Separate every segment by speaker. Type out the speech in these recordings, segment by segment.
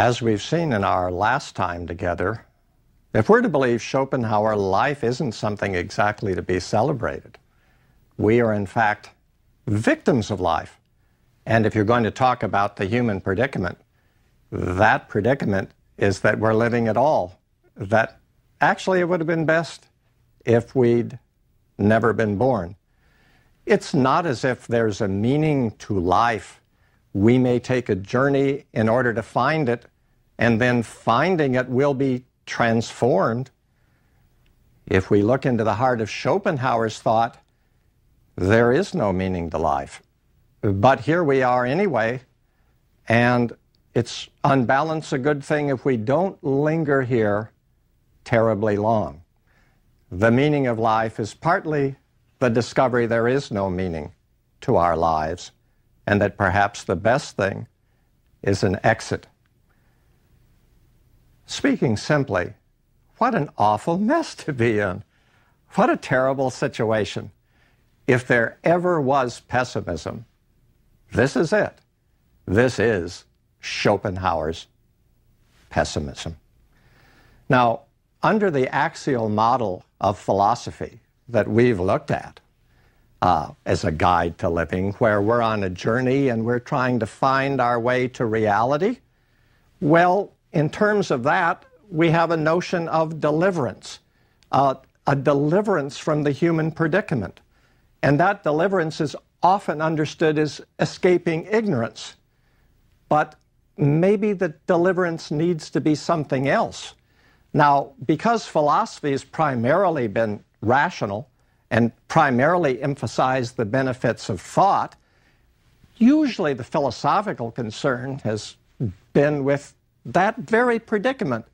Speaker 1: As we've seen in our last time together, if we're to believe Schopenhauer, life isn't something exactly to be celebrated. We are, in fact, victims of life. And if you're going to talk about the human predicament, that predicament is that we're living at all. That actually it would have been best if we'd never been born. It's not as if there's a meaning to life. We may take a journey in order to find it, and then finding it will be transformed. If we look into the heart of Schopenhauer's thought, there is no meaning to life. But here we are anyway, and it's on balance a good thing if we don't linger here terribly long. The meaning of life is partly the discovery there is no meaning to our lives, and that perhaps the best thing is an exit. Speaking simply, what an awful mess to be in. What a terrible situation. If there ever was pessimism, this is it. This is Schopenhauer's pessimism. Now, under the axial model of philosophy that we've looked at uh, as a guide to living, where we're on a journey and we're trying to find our way to reality, well, in terms of that, we have a notion of deliverance, uh, a deliverance from the human predicament. And that deliverance is often understood as escaping ignorance. But maybe the deliverance needs to be something else. Now, because philosophy has primarily been rational and primarily emphasized the benefits of thought, usually the philosophical concern has been with that very predicament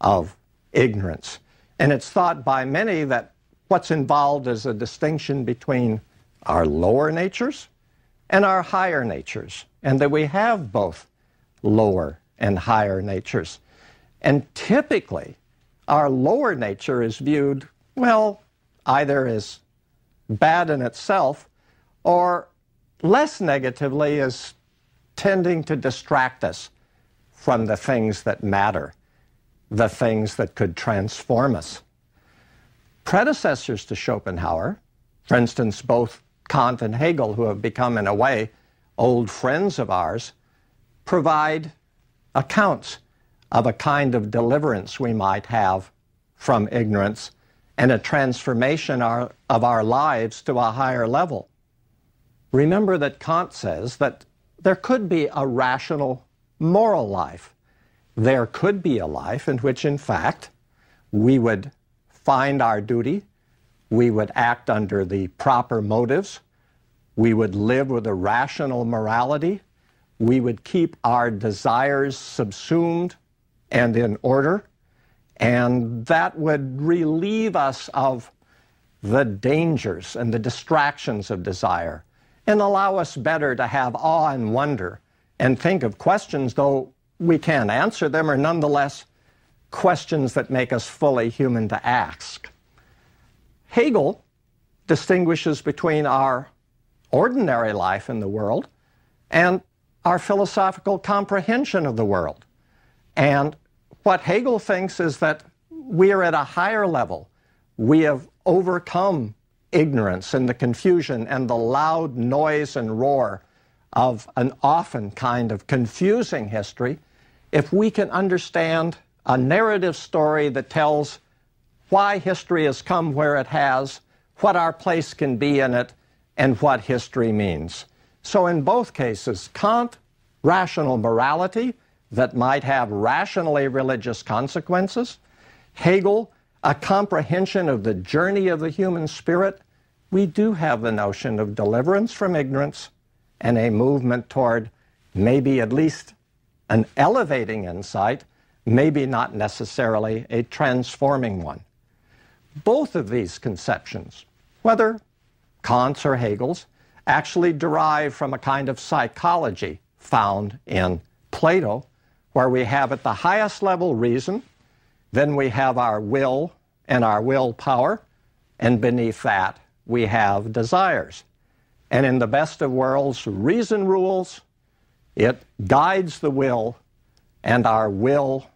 Speaker 1: of ignorance. And it's thought by many that what's involved is a distinction between our lower natures and our higher natures, and that we have both lower and higher natures. And typically, our lower nature is viewed, well, either as bad in itself or less negatively as tending to distract us from the things that matter, the things that could transform us. Predecessors to Schopenhauer, for instance, both Kant and Hegel, who have become, in a way, old friends of ours, provide accounts of a kind of deliverance we might have from ignorance and a transformation our, of our lives to a higher level. Remember that Kant says that there could be a rational moral life. There could be a life in which, in fact, we would find our duty, we would act under the proper motives, we would live with a rational morality, we would keep our desires subsumed and in order, and that would relieve us of the dangers and the distractions of desire and allow us better to have awe and wonder and think of questions, though we can't answer them, are nonetheless questions that make us fully human to ask. Hegel distinguishes between our ordinary life in the world and our philosophical comprehension of the world. And what Hegel thinks is that we are at a higher level. We have overcome ignorance and the confusion and the loud noise and roar of an often kind of confusing history if we can understand a narrative story that tells why history has come where it has, what our place can be in it, and what history means. So in both cases, Kant, rational morality that might have rationally religious consequences, Hegel, a comprehension of the journey of the human spirit, we do have the notion of deliverance from ignorance and a movement toward maybe at least an elevating insight, maybe not necessarily a transforming one. Both of these conceptions, whether Kant's or Hegel's, actually derive from a kind of psychology found in Plato, where we have at the highest level reason, then we have our will and our willpower, and beneath that we have desires. And in the best of worlds, reason rules, it guides the will, and our will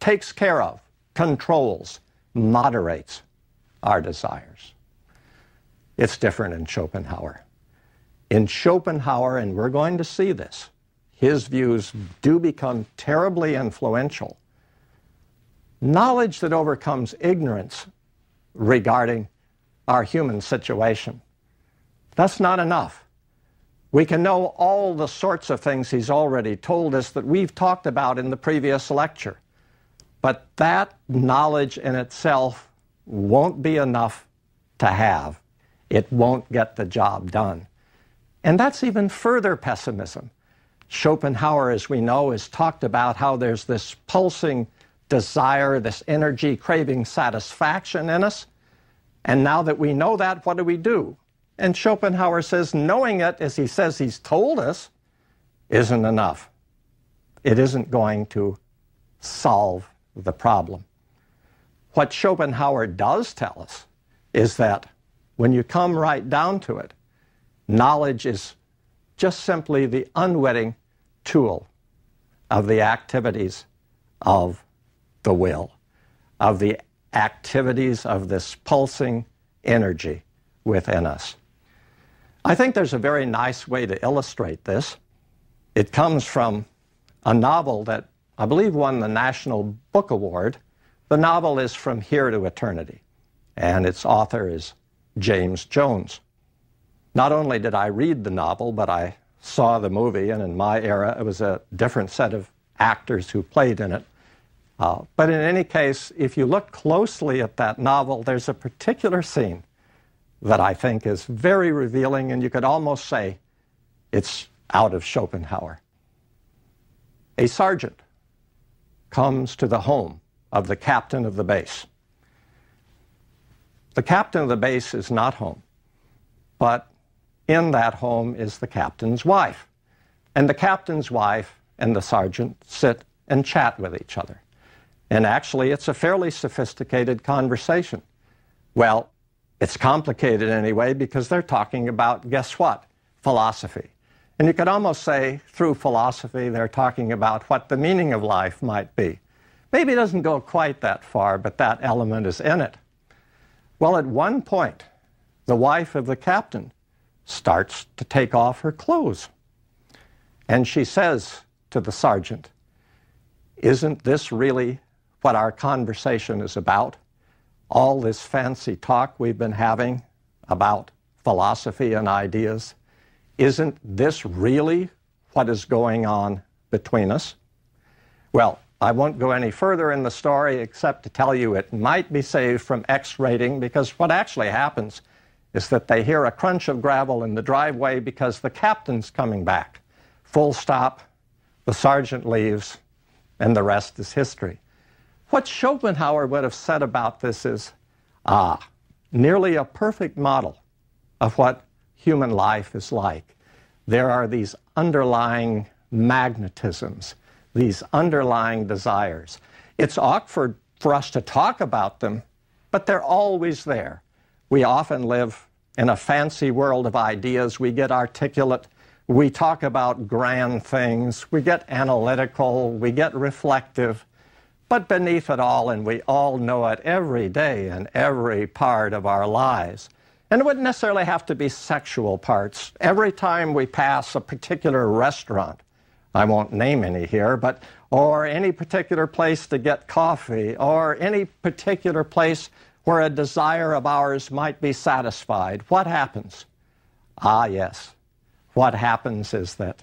Speaker 1: takes care of, controls, moderates our desires. It's different in Schopenhauer. In Schopenhauer, and we're going to see this, his views do become terribly influential. Knowledge that overcomes ignorance regarding our human situation. That's not enough. We can know all the sorts of things he's already told us that we've talked about in the previous lecture. But that knowledge in itself won't be enough to have. It won't get the job done. And that's even further pessimism. Schopenhauer, as we know, has talked about how there's this pulsing desire, this energy craving satisfaction in us. And now that we know that, what do we do? And Schopenhauer says knowing it, as he says he's told us, isn't enough. It isn't going to solve the problem. What Schopenhauer does tell us is that when you come right down to it, knowledge is just simply the unwitting tool of the activities of the will, of the activities of this pulsing energy within us. I think there's a very nice way to illustrate this. It comes from a novel that I believe won the National Book Award. The novel is From Here to Eternity, and its author is James Jones. Not only did I read the novel, but I saw the movie, and in my era, it was a different set of actors who played in it. Uh, but in any case, if you look closely at that novel, there's a particular scene that I think is very revealing, and you could almost say it's out of Schopenhauer. A sergeant comes to the home of the captain of the base. The captain of the base is not home, but in that home is the captain's wife. And the captain's wife and the sergeant sit and chat with each other. And actually, it's a fairly sophisticated conversation. Well, it's complicated anyway because they're talking about, guess what? Philosophy. And you could almost say through philosophy, they're talking about what the meaning of life might be. Maybe it doesn't go quite that far, but that element is in it. Well, at one point, the wife of the captain starts to take off her clothes. And she says to the sergeant, Isn't this really what our conversation is about? All this fancy talk we've been having about philosophy and ideas, isn't this really what is going on between us? Well, I won't go any further in the story except to tell you it might be saved from X rating because what actually happens is that they hear a crunch of gravel in the driveway because the captain's coming back. Full stop, the sergeant leaves, and the rest is history. What Schopenhauer would have said about this is, ah, nearly a perfect model of what human life is like. There are these underlying magnetisms, these underlying desires. It's awkward for us to talk about them, but they're always there. We often live in a fancy world of ideas. We get articulate. We talk about grand things. We get analytical. We get reflective. But beneath it all, and we all know it every day in every part of our lives, and it wouldn't necessarily have to be sexual parts. Every time we pass a particular restaurant, I won't name any here, but or any particular place to get coffee, or any particular place where a desire of ours might be satisfied, what happens? Ah, yes. What happens is that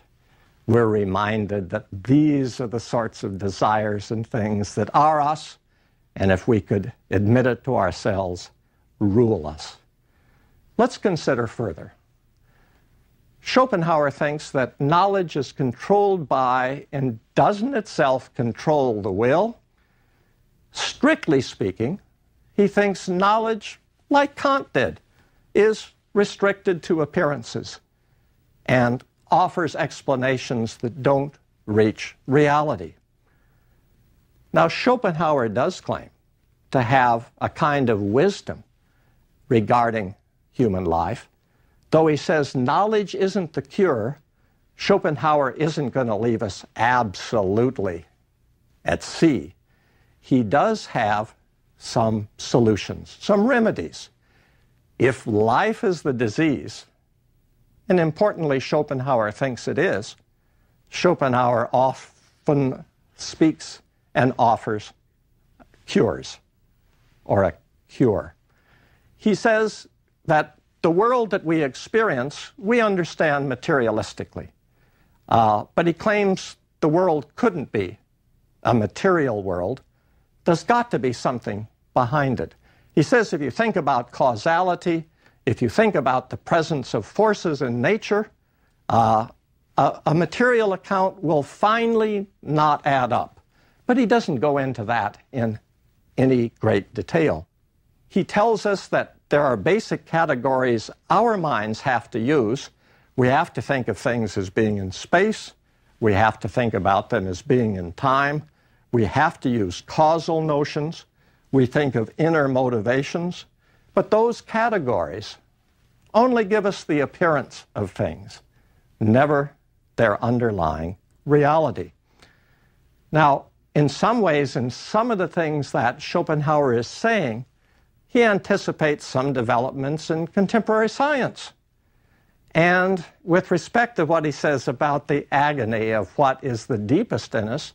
Speaker 1: we're reminded that these are the sorts of desires and things that are us, and if we could admit it to ourselves, rule us. Let's consider further. Schopenhauer thinks that knowledge is controlled by and doesn't itself control the will. Strictly speaking, he thinks knowledge, like Kant did, is restricted to appearances and offers explanations that don't reach reality. Now, Schopenhauer does claim to have a kind of wisdom regarding human life. Though he says knowledge isn't the cure, Schopenhauer isn't going to leave us absolutely at sea, he does have some solutions, some remedies. If life is the disease, and importantly, Schopenhauer thinks it is, Schopenhauer often speaks and offers cures or a cure. He says that the world that we experience, we understand materialistically. Uh, but he claims the world couldn't be a material world. There's got to be something behind it. He says if you think about causality, if you think about the presence of forces in nature, uh, a, a material account will finally not add up. But he doesn't go into that in any great detail. He tells us that there are basic categories our minds have to use. We have to think of things as being in space. We have to think about them as being in time. We have to use causal notions. We think of inner motivations. But those categories only give us the appearance of things, never their underlying reality. Now, in some ways, in some of the things that Schopenhauer is saying, he anticipates some developments in contemporary science. And with respect to what he says about the agony of what is the deepest in us,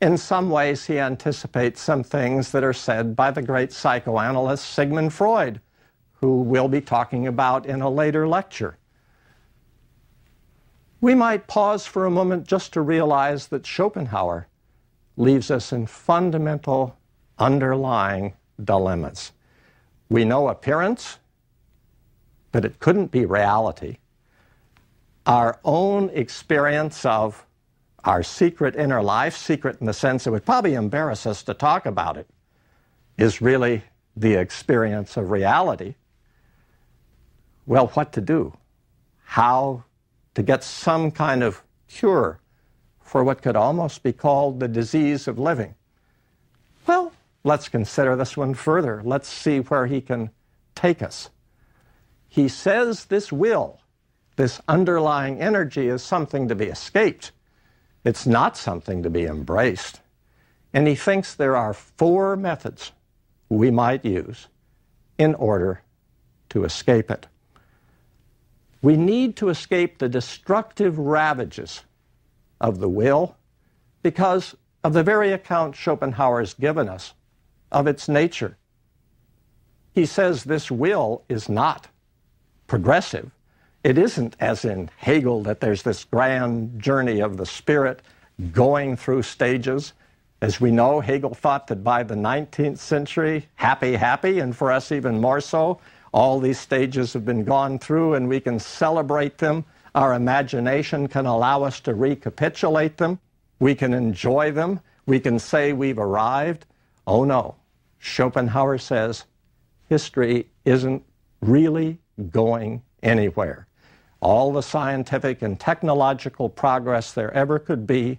Speaker 1: in some ways he anticipates some things that are said by the great psychoanalyst Sigmund Freud, who we'll be talking about in a later lecture. We might pause for a moment just to realize that Schopenhauer leaves us in fundamental underlying dilemmas. We know appearance, but it couldn't be reality. Our own experience of our secret inner life, secret in the sense it would probably embarrass us to talk about it, is really the experience of reality. Well, what to do? How to get some kind of cure for what could almost be called the disease of living. Well, let's consider this one further. Let's see where he can take us. He says this will, this underlying energy, is something to be escaped. It's not something to be embraced. And he thinks there are four methods we might use in order to escape it. We need to escape the destructive ravages of the will because of the very account Schopenhauer has given us of its nature. He says this will is not progressive. It isn't, as in Hegel, that there's this grand journey of the spirit going through stages. As we know, Hegel thought that by the 19th century, happy, happy, and for us even more so, all these stages have been gone through and we can celebrate them. Our imagination can allow us to recapitulate them. We can enjoy them. We can say we've arrived. Oh no. Schopenhauer says history isn't really going anywhere. All the scientific and technological progress there ever could be,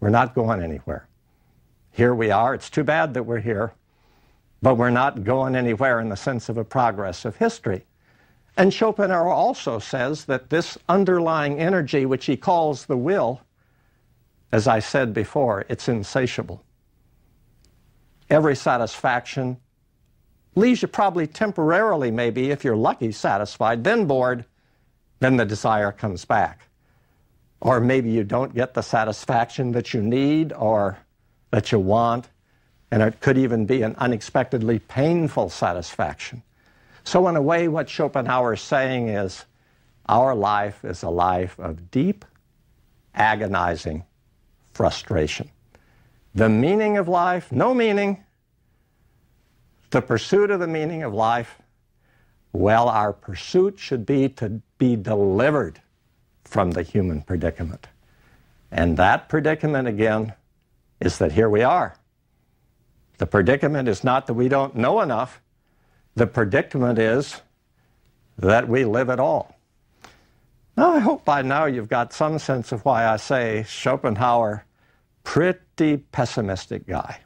Speaker 1: we're not going anywhere. Here we are. It's too bad that we're here but we're not going anywhere in the sense of a progress of history. And Schopenhauer also says that this underlying energy, which he calls the will, as I said before, it's insatiable. Every satisfaction you probably temporarily, maybe, if you're lucky, satisfied, then bored, then the desire comes back. Or maybe you don't get the satisfaction that you need or that you want, and it could even be an unexpectedly painful satisfaction. So, in a way, what Schopenhauer is saying is our life is a life of deep, agonizing frustration. The meaning of life, no meaning. The pursuit of the meaning of life, well, our pursuit should be to be delivered from the human predicament. And that predicament, again, is that here we are the predicament is not that we don't know enough. The predicament is that we live at all. Now, I hope by now you've got some sense of why I say Schopenhauer, pretty pessimistic guy.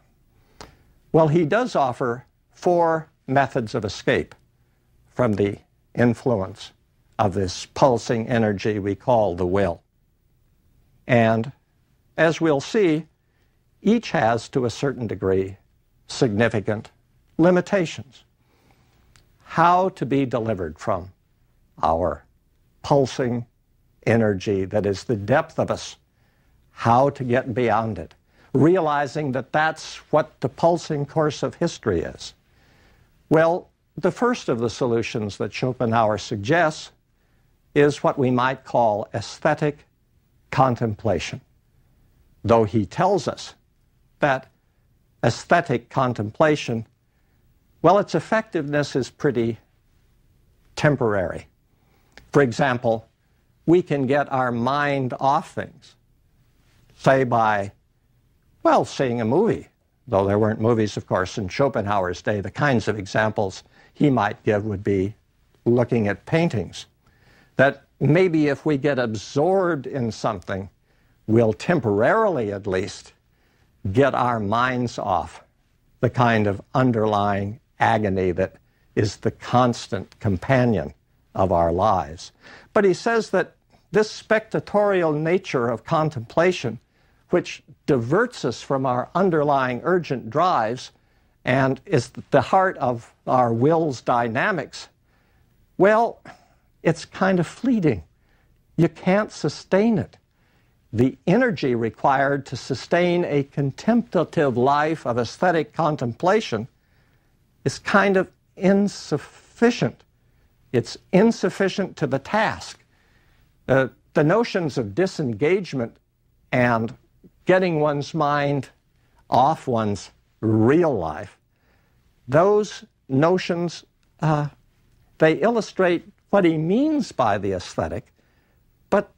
Speaker 1: Well, he does offer four methods of escape from the influence of this pulsing energy we call the will. And as we'll see, each has, to a certain degree, significant limitations. How to be delivered from our pulsing energy that is the depth of us, how to get beyond it, realizing that that's what the pulsing course of history is. Well, the first of the solutions that Schopenhauer suggests is what we might call aesthetic contemplation. Though he tells us that aesthetic contemplation, well, its effectiveness is pretty temporary. For example, we can get our mind off things, say by, well, seeing a movie, though there weren't movies, of course, in Schopenhauer's day. The kinds of examples he might give would be looking at paintings. That maybe if we get absorbed in something, we'll temporarily at least get our minds off the kind of underlying agony that is the constant companion of our lives. But he says that this spectatorial nature of contemplation, which diverts us from our underlying urgent drives and is the heart of our will's dynamics, well, it's kind of fleeting. You can't sustain it. The energy required to sustain a contemplative life of aesthetic contemplation is kind of insufficient. It's insufficient to the task. Uh, the notions of disengagement and getting one's mind off one's real life, those notions, uh, they illustrate what he means by the aesthetic, but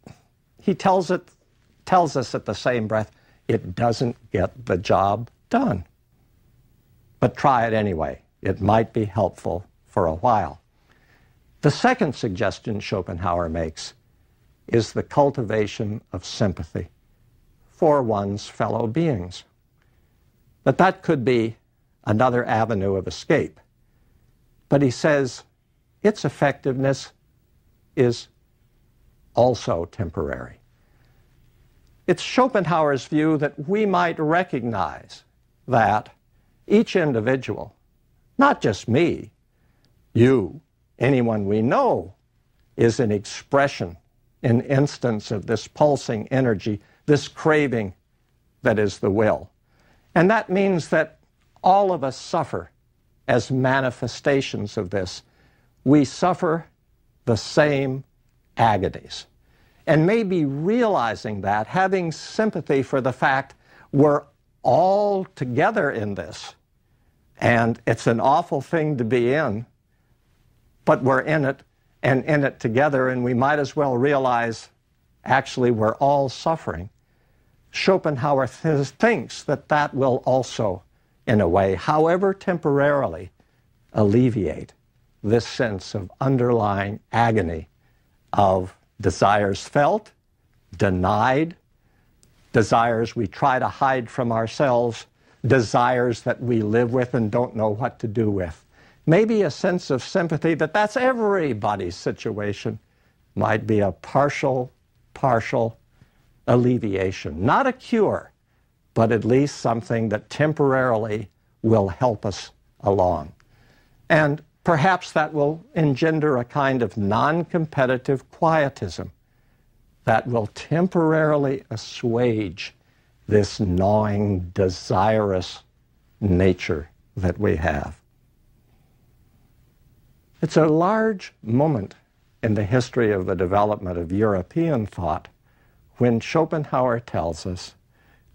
Speaker 1: he tells, it, tells us at the same breath it doesn't get the job done. But try it anyway. It might be helpful for a while. The second suggestion Schopenhauer makes is the cultivation of sympathy for one's fellow beings. But that could be another avenue of escape. But he says its effectiveness is also temporary. It's Schopenhauer's view that we might recognize that each individual, not just me, you, anyone we know, is an expression, an instance of this pulsing energy, this craving that is the will. And that means that all of us suffer as manifestations of this. We suffer the same agonies. And maybe realizing that, having sympathy for the fact we're all together in this, and it's an awful thing to be in, but we're in it and in it together, and we might as well realize actually we're all suffering. Schopenhauer th- thinks that that will also, in a way, however temporarily, alleviate this sense of underlying agony of desires felt, denied, desires we try to hide from ourselves, desires that we live with and don't know what to do with maybe a sense of sympathy that that's everybody's situation might be a partial, partial alleviation. Not a cure, but at least something that temporarily will help us along. And perhaps that will engender a kind of non competitive quietism that will temporarily assuage this gnawing, desirous nature that we have. It's a large moment in the history of the development of European thought when Schopenhauer tells us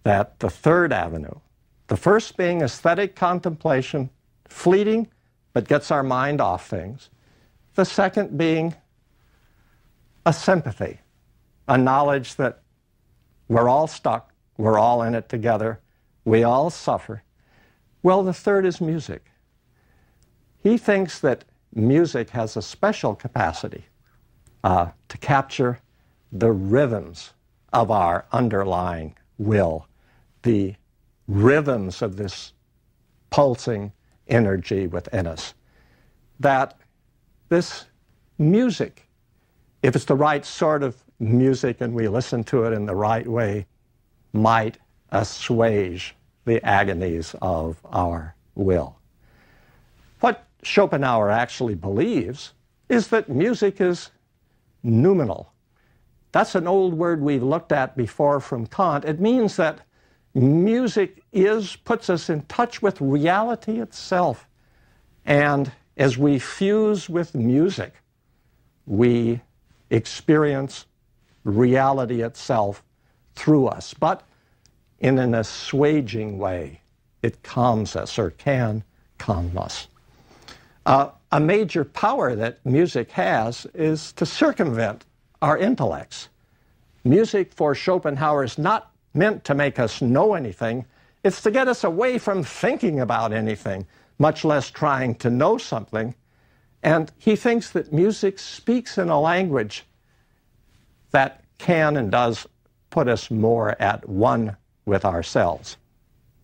Speaker 1: that the third avenue, the first being aesthetic contemplation, fleeting, but gets our mind off things, the second being a sympathy, a knowledge that we're all stuck, we're all in it together, we all suffer. Well, the third is music. He thinks that music has a special capacity uh, to capture the rhythms of our underlying will, the rhythms of this pulsing energy within us. That this music, if it's the right sort of music and we listen to it in the right way, might assuage the agonies of our will. What Schopenhauer actually believes is that music is noumenal. That's an old word we've looked at before from Kant. It means that music is puts us in touch with reality itself. And as we fuse with music, we experience reality itself through us, but in an assuaging way. It calms us or can calm us. Uh, a major power that music has is to circumvent our intellects. Music for Schopenhauer is not meant to make us know anything, it's to get us away from thinking about anything, much less trying to know something. And he thinks that music speaks in a language that can and does put us more at one with ourselves.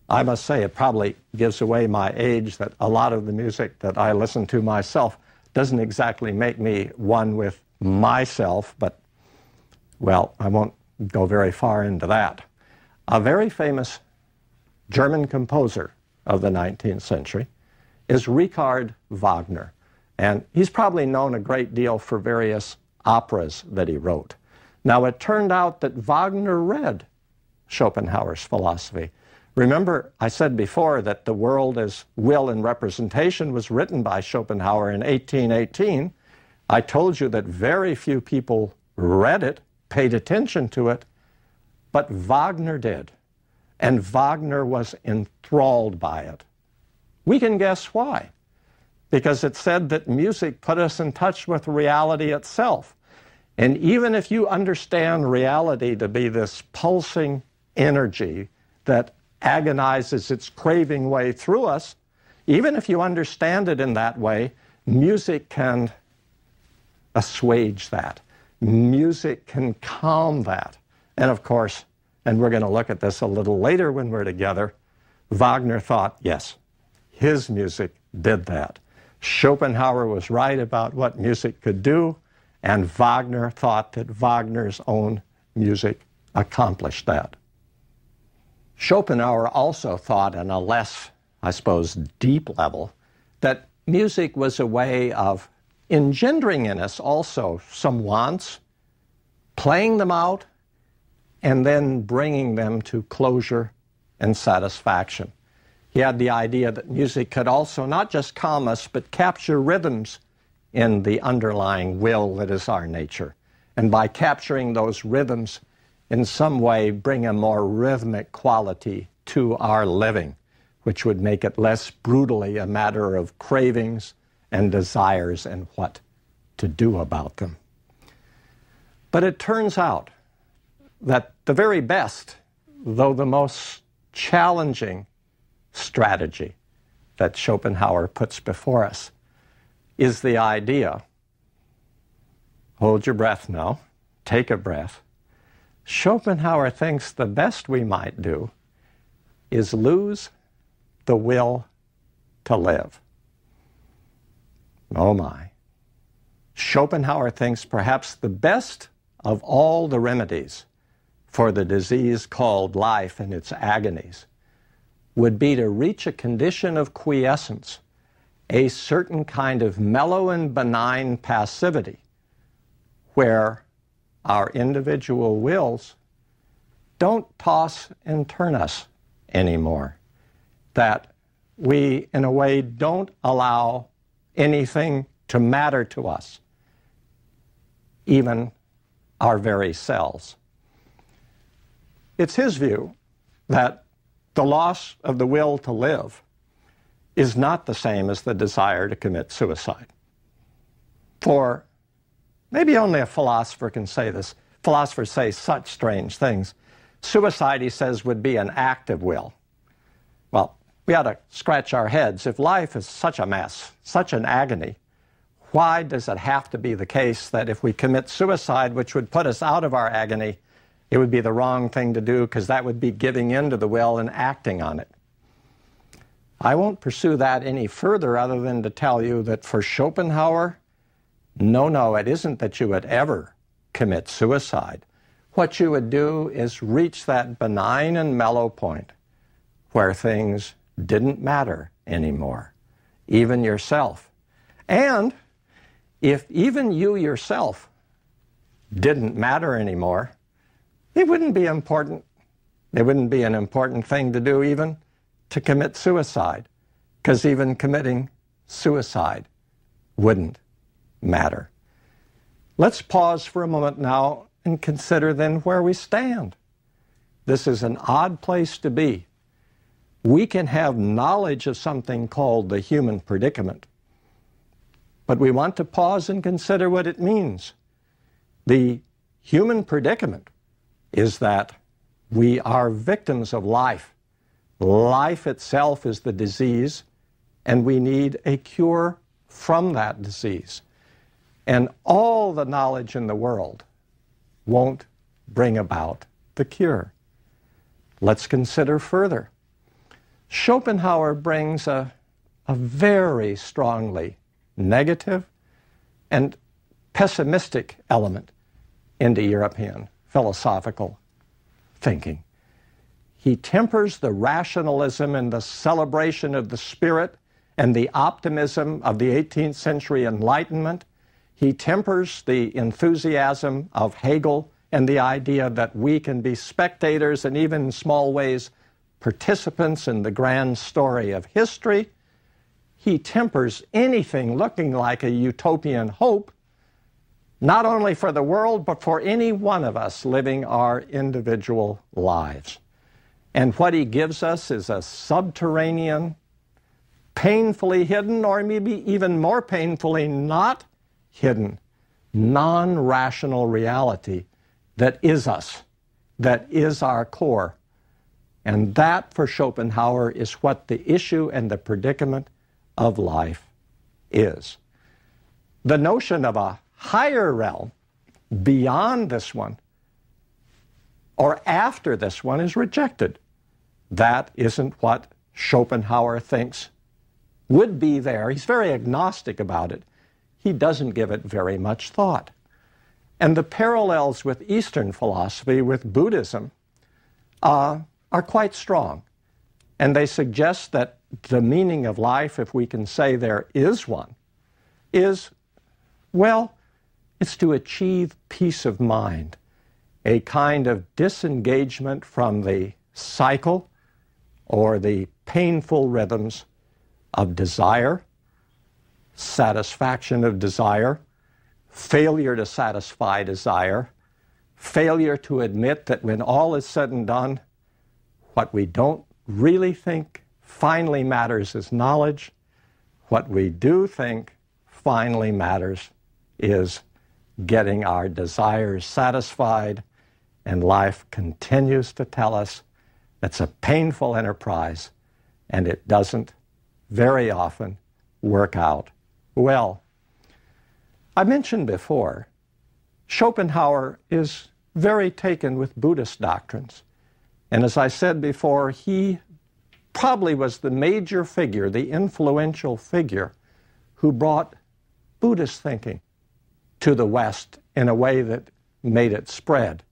Speaker 1: I must say, it probably gives away my age that a lot of the music that I listen to myself doesn't exactly make me one with myself, but, well, I won't go very far into that. A very famous German composer of the 19th century is Richard Wagner. And he's probably known a great deal for various operas that he wrote. Now, it turned out that Wagner read Schopenhauer's philosophy. Remember, I said before that The World as Will and Representation was written by Schopenhauer in 1818. I told you that very few people read it, paid attention to it, but Wagner did. And Wagner was enthralled by it. We can guess why. Because it said that music put us in touch with reality itself. And even if you understand reality to be this pulsing energy that agonizes its craving way through us, even if you understand it in that way, music can assuage that. Music can calm that. And of course, and we're going to look at this a little later when we're together, Wagner thought, yes, his music did that. Schopenhauer was right about what music could do, and Wagner thought that Wagner's own music accomplished that. Schopenhauer also thought on a less, I suppose, deep level that music was a way of engendering in us also some wants, playing them out, and then bringing them to closure and satisfaction. He had the idea that music could also not just calm us, but capture rhythms in the underlying will that is our nature. And by capturing those rhythms, in some way bring a more rhythmic quality to our living, which would make it less brutally a matter of cravings and desires and what to do about them. But it turns out that the very best, though the most challenging strategy that Schopenhauer puts before us is the idea hold your breath now, take a breath, Schopenhauer thinks the best we might do is lose the will to live. Oh my. Schopenhauer thinks perhaps the best of all the remedies for the disease called life and its agonies would be to reach a condition of quiescence, a certain kind of mellow and benign passivity, where our individual wills don't toss and turn us anymore. That we, in a way, don't allow anything to matter to us, even our very selves. It's his view that the loss of the will to live is not the same as the desire to commit suicide. For Maybe only a philosopher can say this. Philosophers say such strange things. Suicide, he says, would be an act of will. Well, we ought to scratch our heads. If life is such a mess, such an agony, why does it have to be the case that if we commit suicide, which would put us out of our agony, it would be the wrong thing to do because that would be giving in to the will and acting on it? I won't pursue that any further other than to tell you that for Schopenhauer, no, no, it isn't that you would ever commit suicide. what you would do is reach that benign and mellow point where things didn't matter anymore, even yourself. And if even you yourself didn't matter anymore, it wouldn't be important. It wouldn't be an important thing to do even to commit suicide, because even committing suicide wouldn't matter. Let's pause for a moment now and consider then where we stand. This is an odd place to be. We can have knowledge of something called the human predicament, but we want to pause and consider what it means. The human predicament is that we are victims of life. Life itself is the disease, and we need a cure from that disease. And all the knowledge in the world won't bring about the cure. Let's consider further. Schopenhauer brings a, a very strongly negative and pessimistic element into European philosophical thinking. He tempers the rationalism and the celebration of the spirit and the optimism of the 18th century Enlightenment. He tempers the enthusiasm of Hegel and the idea that we can be spectators and even in small ways participants in the grand story of history. He tempers anything looking like a utopian hope, not only for the world, but for any one of us living our individual lives. And what he gives us is a subterranean, painfully hidden, or maybe even more painfully not hidden, non rational reality that is us, that is our core. And that, for Schopenhauer, is what the issue and the predicament of life is. The notion of a higher realm beyond this one or after this one is rejected. That isn't what Schopenhauer thinks would be there. He's very agnostic about it. He doesn't give it very much thought. And the parallels with Eastern philosophy, with Buddhism, uh, are quite strong. And they suggest that the meaning of life, if we can say there is one, is, well, it's to achieve peace of mind, a kind of disengagement from the cycle or the painful rhythms of desire, satisfaction of desire, failure to satisfy desire, failure to admit that when all is said and done, what we don't really think finally matters is knowledge. What we do think finally matters is getting our desires satisfied, and life continues to tell us it's a painful enterprise and it doesn't very often work out well. I mentioned before, Schopenhauer is very taken with Buddhist doctrines. And as I said before, he probably was the major figure, the influential figure, who brought Buddhist thinking to the West in a way that made it spread.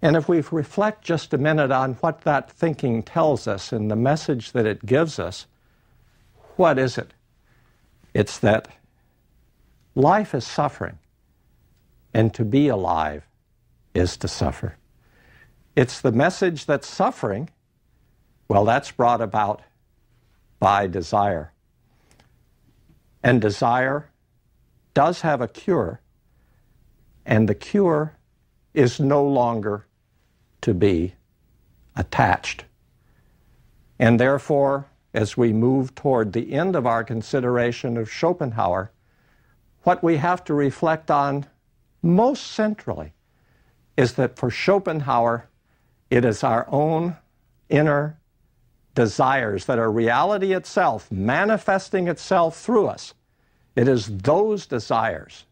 Speaker 1: And if we reflect just a minute on what that thinking tells us and the message that it gives us, what is it? It's that life is suffering, and to be alive is to suffer. It's the message that suffering, well, that's brought about by desire. And desire does have a cure, and the cure is no longer to be attached. And therefore, as we move toward the end of our consideration of Schopenhauer, what we have to reflect on most centrally is that for Schopenhauer, it is our own inner desires that are reality itself manifesting itself through us it is those desires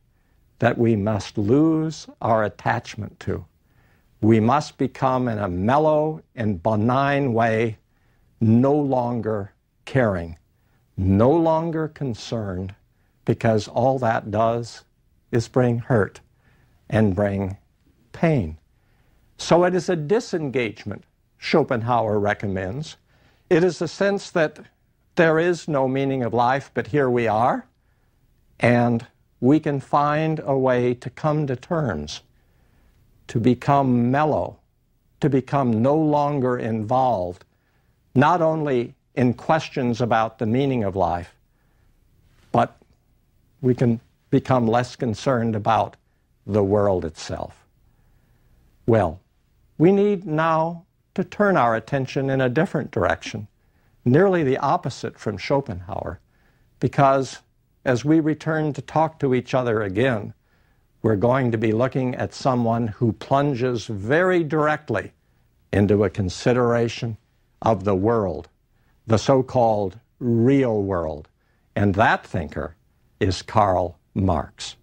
Speaker 1: that we must lose our attachment to. We must become, in a mellow and benign way, no longer caring, no longer concerned, because all that does is bring hurt and bring pain. So it is a disengagement, Schopenhauer recommends. It is a sense that there is no meaning of life, but here we are, and we can find a way to come to terms, to become mellow, to become no longer involved, not only in questions about the meaning of life, but we can become less concerned about the world itself. Well, we need now to turn our attention in a different direction, nearly the opposite from Schopenhauer, because as we return to talk to each other again, we're going to be looking at someone who plunges very directly into a consideration of the world, the so called real world. And that thinker is Karl Marx.